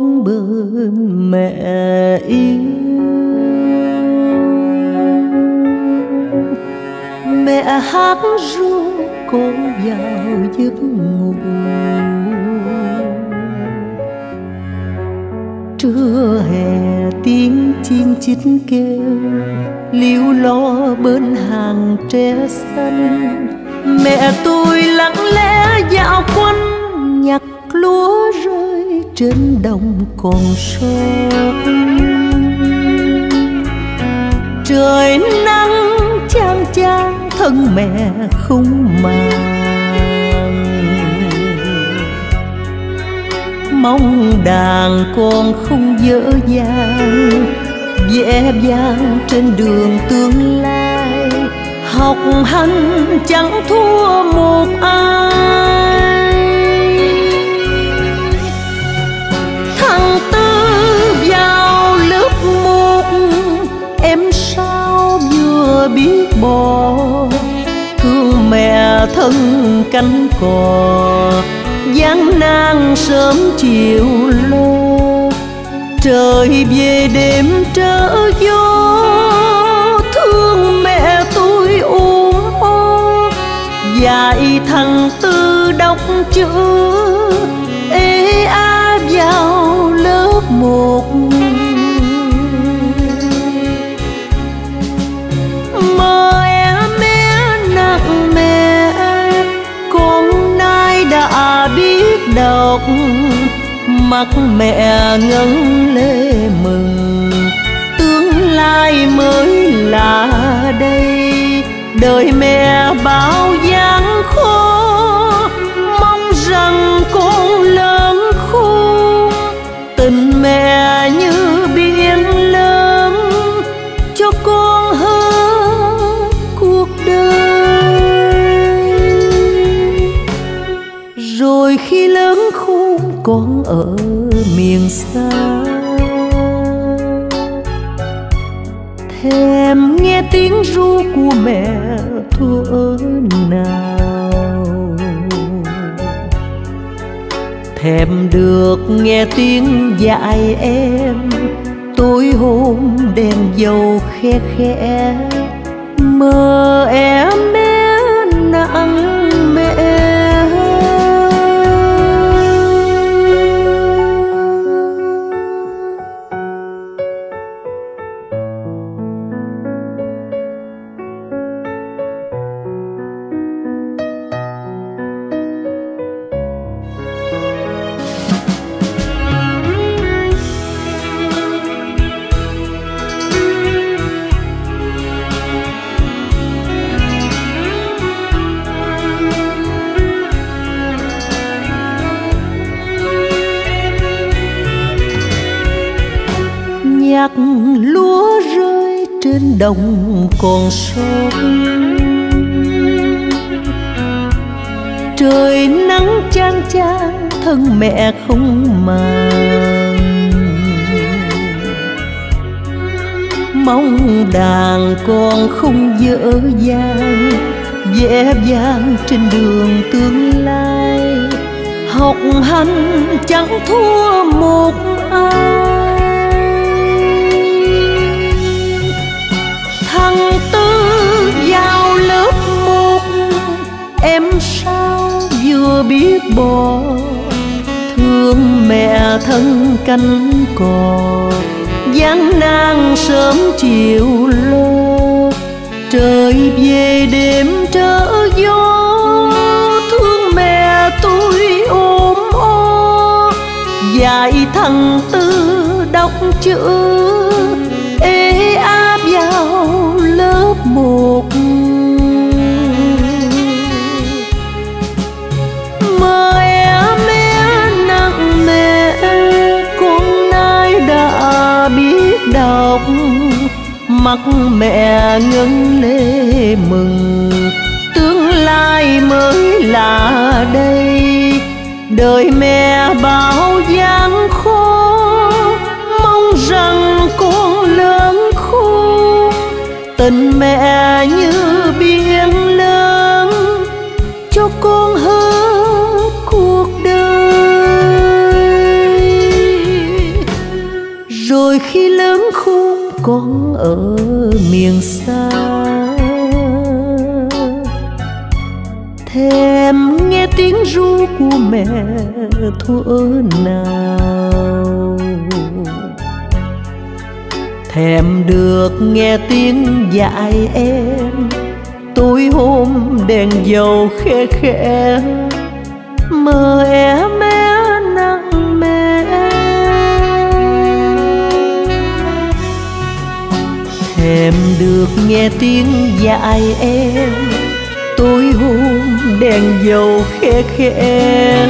bóng bên mẹ yêu mẹ hát ru con vào giấc ngủ trưa hè tiếng chim chít kêu liu lo bên hàng tre xanh mẹ tôi lắng. Trên đồng còn sót trời nắng chang chang, thân mẹ không màng. Mong đàn con không dở dang vẽ vang trên đường tương lai. Học hành chẳng thua một ai. Bó thương mẹ thân cánh cò gian nan sớm chiều lo trời về đêm trở gió, thương mẹ tôi ôm ô. Dạy thằng tư đọc chữ mắt mẹ ngấn lệ mừng. Tương lai mới là đây đời mẹ bao con ở miền xa. Thèm nghe tiếng ru của mẹ thuở nào. Thèm được nghe tiếng dạy em, tối hôm đèn dầu khe khẽ mơ em bé nặng đông còn sống, trời nắng chang chang thân mẹ không màng. Mong đàn con không dở dang vẽ vang trên đường tương lai. Học hành chẳng thua một ai. Em sao vừa biết bỏ thương mẹ thân cánh cò? Gian nan sớm chiều lo, trời về đêm trở gió. Thương mẹ tôi ôm o, dạy thằng tư đọc chữ mắt mẹ ngấn lệ mừng. Tương lai mới là đây. Đời mẹ bao gian khó mong rằng con lớn khôn tình mẹ như con ở miền xa. Thèm nghe tiếng ru của mẹ thuở nào. Thèm được nghe tiếng dạy em, tối hôm đèn dầu khe khẽ. Mơ em em được nghe tiếng dạy em. Tối hôm đèn dầu khe khẽ